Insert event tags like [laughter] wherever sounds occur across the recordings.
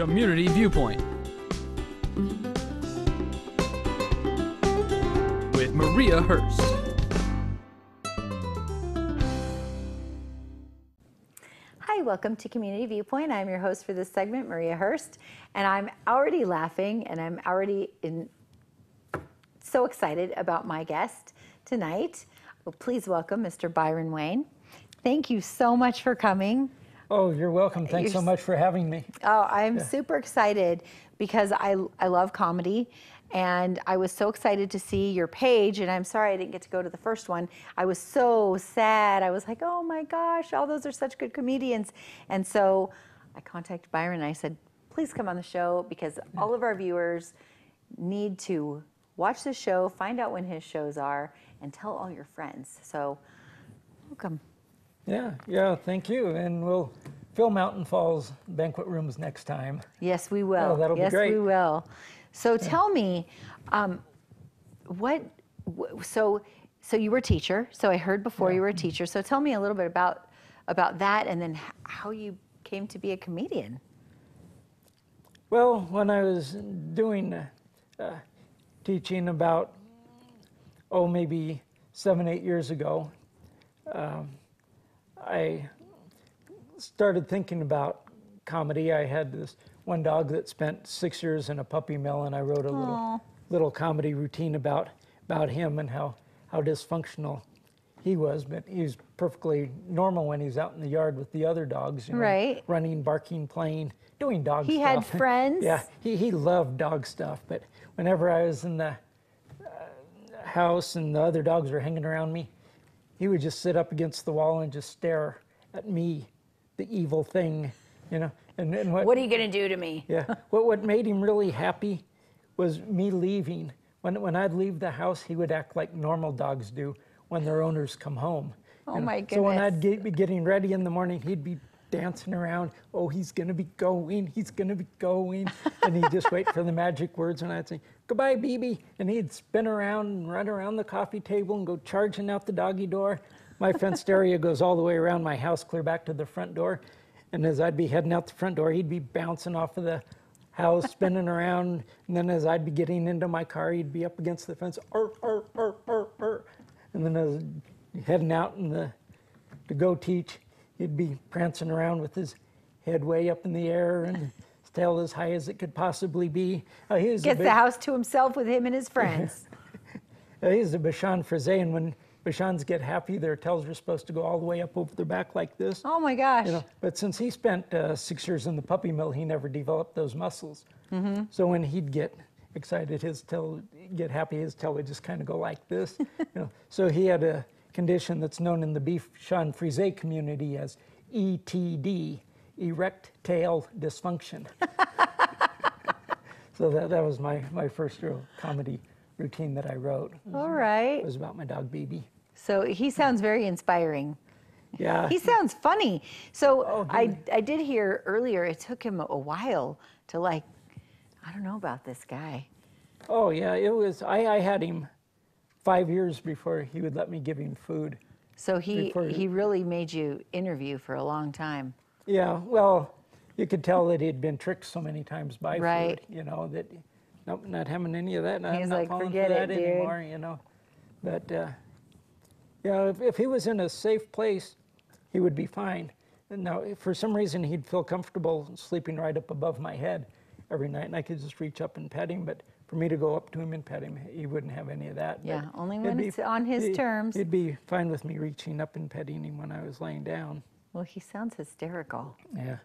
Community Viewpoint with Maria Hurst. Hi, welcome to Community Viewpoint. I'm your host for this segment, Maria Hurst, and I'm already laughing and I'm already in so excited about my guest tonight. Well, please welcome Mr. Byron Wayne. Thank you so much for coming. Oh, you're welcome. Thanks You're so much for having me. Oh, I'm super excited because I, I love comedy. And I was so excited to see your page. And I'm sorry I didn't get to go to the first one. I was so sad. I was like, oh my gosh, all those are such good comedians. And so I contacted Byron and I said, please come on the show because all of our viewers need to watch the show, find out when his shows are, and tell all your friends. So, welcome. Yeah, yeah, thank you. And we'll fill Mountain Falls banquet rooms next time. Yes, we will. Oh, that'll be great. yes, we will. So tell me, um, what? So, so you were a teacher. So I heard before you were a teacher. So tell me a little bit about about that, and then how you came to be a comedian. Well, when I was doing uh, uh, teaching about, oh, maybe seven, eight years ago, um, I started thinking about comedy. I had this one dog that spent six years in a puppy mill, and I wrote a little little comedy routine about about him and how how dysfunctional he was. But he was perfectly normal when he's out in the yard with the other dogs, you know, Right. running, barking, playing, doing dog He stuff. He [laughs] had friends? yeah, he he loved dog stuff. But whenever I was in the uh, house and the other dogs were hanging around me, he would just sit up against the wall and just stare at me, the evil thing, you know. And, and what, What are you gonna do to me? yeah, what what made him really happy was me leaving. When when I'd leave the house, he would act like normal dogs do when their owners come home. Oh, you know. my So when. I'd get, be getting ready in the morning, he'd be dancing around. Oh, he's gonna be going. He's gonna be going. [laughs] and he'd just wait for the magic words, and I'd say goodbye, BB, and he'd spin around and run around the coffee table and go charging out the doggy door. My fenced area [laughs] goes all the way around my house, clear back to the front door. And as I'd be heading out the front door, he'd be bouncing off of the house, [laughs] spinning around. And then as I'd be getting into my car, he'd be up against the fence, "Arr, arr, arr, arr, arr." and then as heading out in the to go teach, he'd be prancing around with his head way up in the air and his tail as high as it could possibly be. Uh, he was Gets the house to himself with him and his friends. [laughs] uh, he's a Bichon Frise, and when Bichons get happy, their tails are supposed to go all the way up over their back like this. oh my gosh. You know, but since he spent uh, six years in the puppy mill, he never developed those muscles. Mm-hmm. So when he'd get excited, his tail get happy, his tail would just kind of go like this. [laughs] you know, so he had a condition that's known in the beef Sean Frise community as ETD, erect tail dysfunction. [laughs] so that, that was my, my first real comedy routine that I wrote. Was- All right. It was about my dog baby. So he sounds very inspiring. Yeah. He sounds funny. So Oh, I. I did hear earlier it took him a while to like, I don't know about this guy. Oh yeah, it was. I, I had him five years before he would let me give him food. So he Before- he really made you interview for a long time. Yeah, well, you could tell that he'd been tricked so many times by Right. food. You know that, nope, not having any of that. I'm He's not like, "Forget for it, that dude." anymore. You know, but uh, yeah, if, if he was in a safe place, he would be fine. And Now, if for some reason, he'd feel comfortable sleeping right up above my head every night, and I could just reach up and pet him. But for me to go up to him and pet him, he wouldn't have any of that. But Yeah, only it'd when be- it's on his terms. He'd be fine with me reaching up and petting him when I was laying down. Well, he sounds hysterical. Yeah,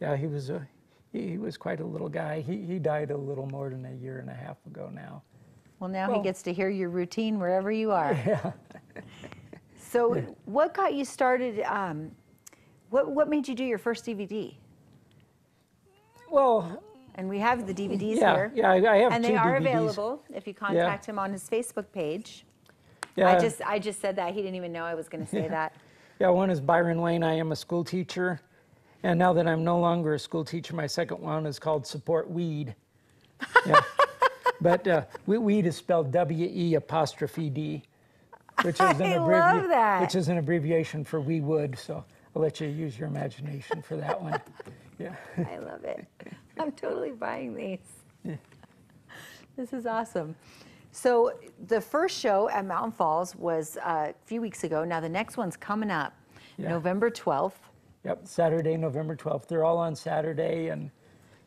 yeah, he was a he, he was quite a little guy. He he died a little more than a year and a half ago now. Well, now Well- he gets to hear your routine wherever you are. [laughs] Yeah. So, what got you started? Um, what what made you do your first DVD? Well, And we have the [laughs] DVDs yeah, here. yeah, I, I have and two they are DVDs. available if you contact him on his Facebook page. Yeah, I just I just said that he didn't even know I was going to say that. [laughs] yeah. One is Byron Wayne. I am a school teacher, and now that I'm no longer a school teacher, my second one is called Support Weed. Yeah. [laughs] but uh, weed is spelled W E apostrophe D, which is an I abbrevi- love that. which is an abbreviation for we would. So I'll let you use your imagination for that one. [laughs] Yeah. I love it. I'm totally buying these. This is awesome. So the first show at Mountain Falls was uh, a few weeks ago. Now the next one's coming up, Yeah. November 12th. Yep, Saturday, November 12th. They're all on Saturday, and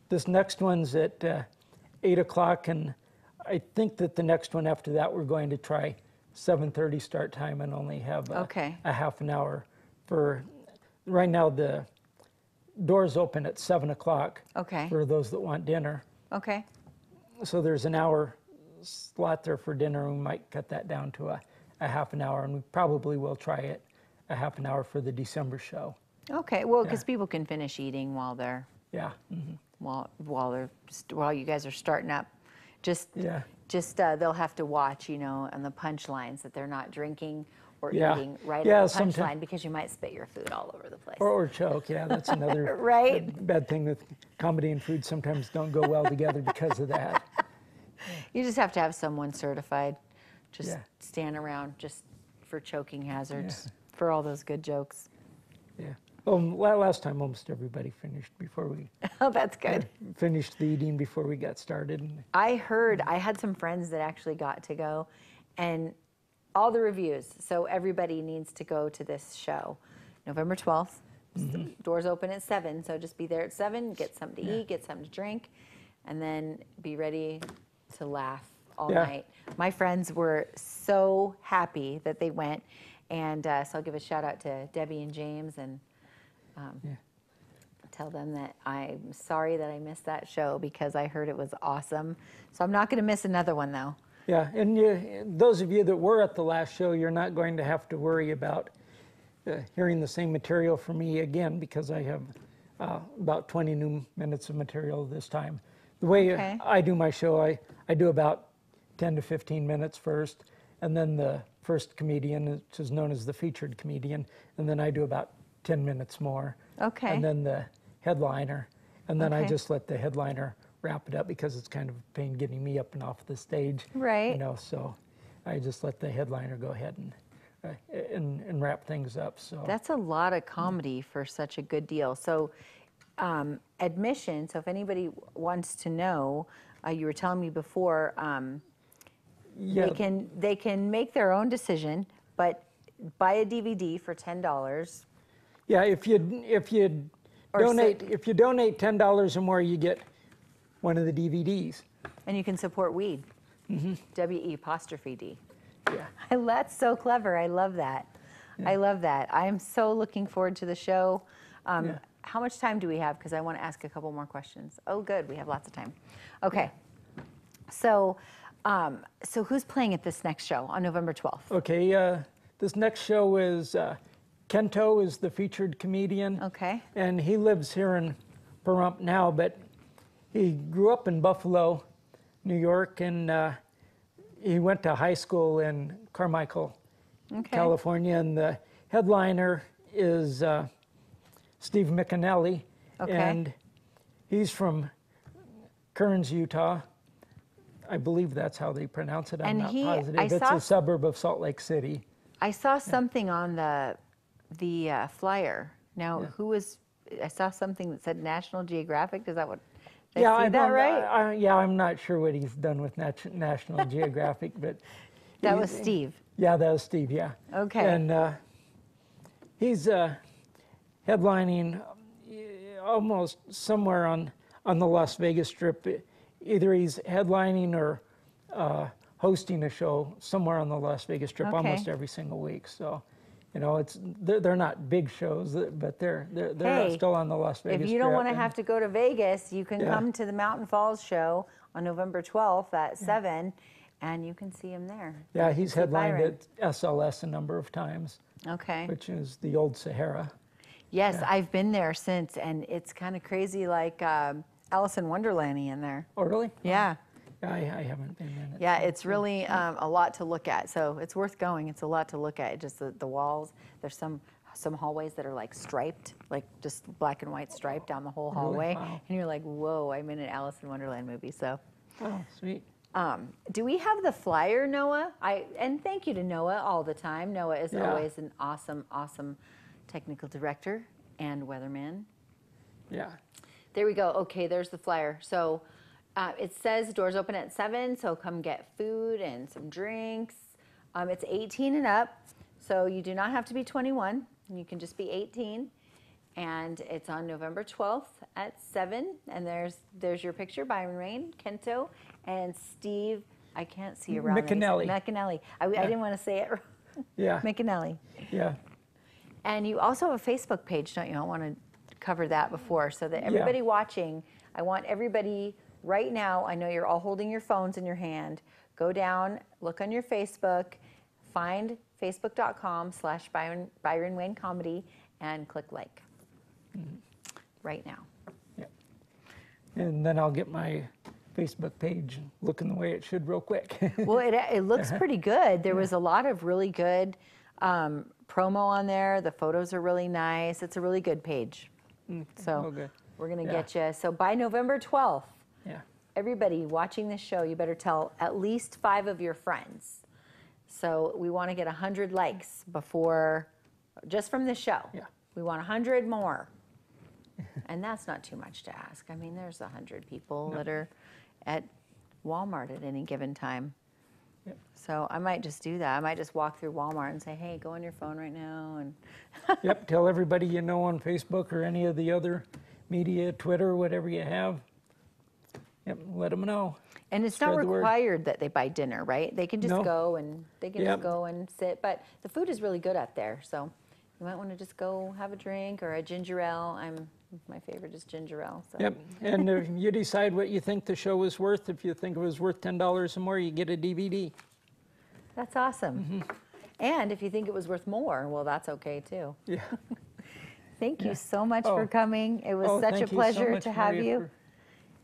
this next one's at uh, 8 o'clock, and I think that the next one after that, we're going to try 7.30 start time and only have a, Okay. a half an hour for, right now, the doors open at 7 o'clock Okay. for those that want dinner. Okay. So there's an hour slot there for dinner, we might cut that down to a, a half an hour, and we probably will try it a half an hour for the December show. Okay. Well, because Yeah. people can finish eating while they're Yeah. mhm. while while they're while you guys are starting up. Just Yeah. just uh, they'll have to watch, you know, on the punchlines that they're not drinking or Yeah. eating right Yeah, at the punchline because you might spit your food all over the place. Or, or choke, yeah, that's [laughs] another Right? bad thing with comedy and food. Sometimes don't go well together because of that. [laughs] You just have to have someone certified. Just Yeah. stand around just for choking hazards, for all those good jokes. Yeah. Um, la- last time almost everybody finished before we [laughs] Oh, that's good. finished the eating before we got started. I heard, I had some friends that actually got to go and all the reviews. So everybody needs to go to this show. November 12th. Doors open at 7. So just be there at 7, get something to eat, get something to drink, and then be ready to laugh all Yeah. night. My friends were so happy that they went. And uh, so I'll give a shout out to Debbie and James and um, Yeah. tell them that I'm sorry that I missed that show because I heard it was awesome. So I'm not going to miss another one though. Yeah, and you, those of you that were at the last show, you're not going to have to worry about uh, hearing the same material from me again because I have uh, about 20 new minutes of material this time. The way Okay. I do my show, I, I do about 10 to 15 minutes first, and then the first comedian, which is known as the featured comedian, and then I do about 10 minutes more. Okay. And then the headliner, and then I just let the headliner wrap it up because it's kind of a pain getting me up and off the stage. Right. You know, so I just let the headliner go ahead and uh, and, and wrap things up. So That's a lot of comedy for such a good deal. So um, admission. So if anybody wants to know, uh, you were telling me before. Um, yeah, They can they can make their own decision, but buy a DVD for ten dollars. yeah. If you if you donate sit- if you donate ten dollars or more, you get one of the DVDs. And you can support weed. Mm-hmm. W E apostrophe D. Yeah. I, that's so clever. I love that. I love that. I'm so looking forward to the show. Um, Yeah. How much time do we have? Because I want to ask a couple more questions. Oh, good. We have lots of time. Okay. So, um, so who's playing at this next show on November 12th? Okay. Uh, this next show is uh, Kento is the featured comedian. Okay. and he lives here in Pahrump now, but he grew up in Buffalo, New York, and uh, he went to high school in Carmichael, Okay. California. And the headliner is uh, Steve McAnally, Okay. and he's from Kearns, Utah. I believe that's how they pronounce it. I'm And not he- positive. I it's saw a suburb of Salt Lake City. I saw something on the the uh, flyer. Now, who was? I saw something that said National Geographic. Is that what? I see I that right? I, I- yeah, I'm not sure what he's done with Nat- National [laughs] Geographic, but that he- was Steve. Yeah, that was Steve. Yeah. Okay. And uh, he's uh, headlining uh, almost somewhere on on the Las Vegas Strip. Either he's headlining or uh, hosting a show somewhere on the Las Vegas Strip Okay. almost every single week. So. You know, it's they're, they're not big shows, but they're they're, they're Hey, still on the Las Vegas. If you don't want to have to go to Vegas, you can Yeah. come to the Mountain Falls show on November 12th at 7, and you can see him there. Yeah, he's headlined Byron. at SLS a number of times, Okay. which is the old Sahara. Yes, I've been there since, and it's kind of crazy like um, Alice in Wonderland in there. Oh, really? Yeah. I, I haven't been in it. Yeah, it's really um, a lot to look at. So it's worth going. It's a lot to look at. Just the, the walls. There's some some hallways that are like striped, like just black and white striped down the whole Really? hallway, Wow. and you're like, whoa! I'm in an Alice in Wonderland movie. So. Oh, sweet. Um, do we have the flyer, Noah? I and thank you to Noah all the time. Noah is Yeah. always an awesome, awesome technical director and weatherman. Yeah. There we go. Okay, there's the flyer. So uh, it says doors open at 7, so come get food and some drinks. Um, it's 18 and up, so you do not have to be 21. You can just be 18. And it's on November 12th at 7. And there's there's your picture, Byron Wayne, Kento, and Steve. I can't see around. McAnally. McAnally. I, I didn't want to say it wrong. Yeah. [laughs] McAnally. Yeah. And you also have a Facebook page, don't you? I want to cover that before so that everybody watching, I want everybody right now, I know you're all holding your phones in your hand. Go down, look on your Facebook, find facebook.com slash Byron, Byron Wayne Comedy and click like mm-hmm. right now. Yeah. And then I'll get my Facebook page looking the way it should real quick. [laughs] Well, it, it looks uh-huh. pretty good. There was a lot of really good um, promo on there. The photos are really nice. It's a really good page. Mm-hmm. So Oh, good. we're going to Yeah. get you. So by November 12th, yeah. everybody watching this show, you better tell at least five of your friends. So we want to get 100 likes before, just from this show. Yeah. We want 100 more. [laughs] and that's not too much to ask. I mean, there's 100 people that are at Walmart at any given time. Yep. So I might just do that. I might just walk through Walmart and say, hey, go on your phone right now. And [laughs] Yep. Tell everybody you know on Facebook or any of the other media, Twitter, whatever you have. Yep. Let them know. And it's not Spread the word. required that they buy dinner, right? They can just No. go and they can Yep. just go and sit. But the food is really good up there, so you might want to just go have a drink or a ginger ale. I'm my favorite is ginger ale. So Yep. And if you decide what you think the show is worth, if you think it was worth ten dollars or more, you get a DVD. that's awesome. Mm-hmm. And if you think it was worth more, well, that's okay too. Yeah. [laughs] Thank you so much for Oh. coming. It was Oh, such a thank you so pleasure much, to have Maria, you for-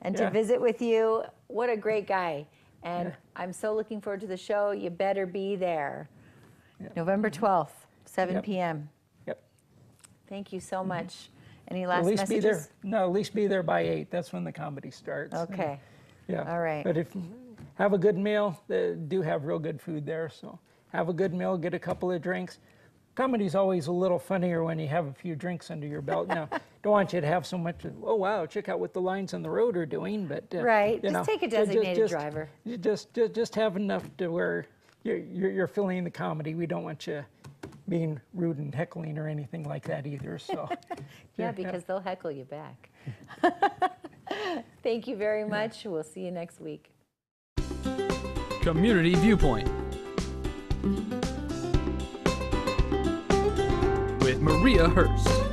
and Yeah. to visit with you. What a great guy. And Yeah. I'm so looking forward to the show. You better be there. November 12th, 7 Yep. p.m. Yep. Thank you so mm-hmm. much. Any At last least messages? be there. No, at least be there by eight. That's when the comedy starts. Okay. Yeah. All right. But if have a good meal, they do have real good food there. So have a good meal, get a couple of drinks. Comedy's always a little funnier when you have a few drinks under your belt. Now, [laughs] don't want you to have so much. Oh wow, check out what the lines on the road are doing. But uh, Right, you just know, take a ju- ju- designated just- driver. Just, just, just have enough to where you're, you're, you're feeling the comedy. We don't want you being rude and heckling or anything like that either. So. [laughs] Yeah, because they'll heckle you back. [laughs] Thank you very much. We'll see you next week. Community Viewpoint. Maria Hurst.